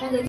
and